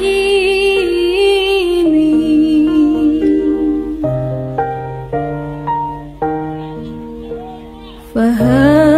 黎明分。